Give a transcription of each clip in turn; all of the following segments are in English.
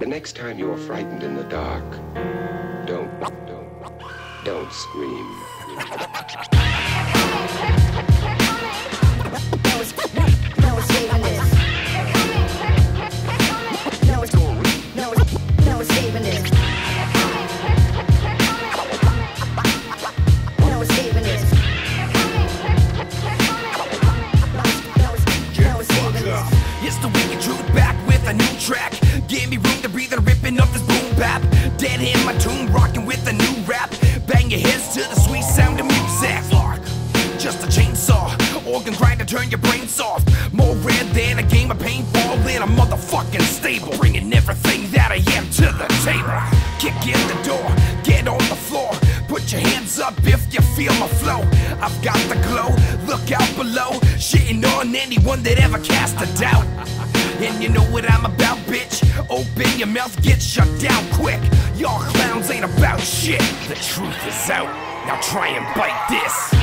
The next time you're frightened in the dark, don't, don't, don't scream. Bap. Dead in my tomb, rocking with a new rap. Bang your heads to the sweet sound of music. Fuck, just a chainsaw, organ grinder, turn your brain soft. More red than a game of paintball in a motherfucking stable. Bringing everything that I am to the table. Kick in the door, get on the floor. Put your hands up if you feel my flow. I've got the glow, look out below. Shitting on anyone that ever cast a doubt. Mouth, get shut down quick. Y'all clowns ain't about shit. The truth is out. Now try and bite this.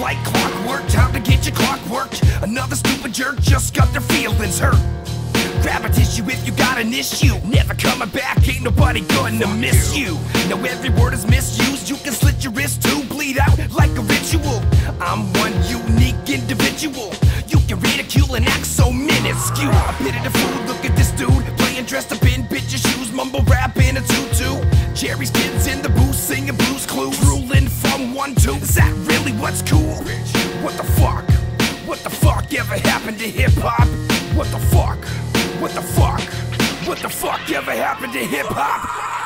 Like clockwork, time to get your clock worked. Another stupid jerk just got their feelings hurt. Grab a tissue if you got an issue. Never coming back, ain't nobody gonna miss you. Now every word is misused. You can slit your wrist to bleed out like a ritual. I'm one unique individual. You can ridicule and act so minuscule. Bit of the food, look at this dude playing dressed up in bitches' shoes, mumble rap in a tutu. Jerry's kids in the booth singing Blue's Clues, ruling from one two. Is that really what's cool? What the fuck? What the fuck ever happened to hip hop? What the fuck? What the fuck? What the fuck ever happened to hip hop?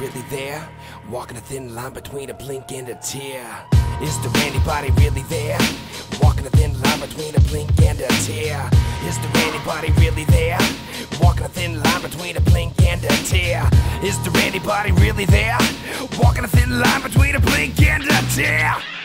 Really there? Walking a thin line between a blink and a tear. Is there anybody really there? Walking a thin line between a blink and a tear. Is there anybody really there? Walking a thin line between a blink and a tear. Is there anybody really there? Walking a thin line between a blink and a tear.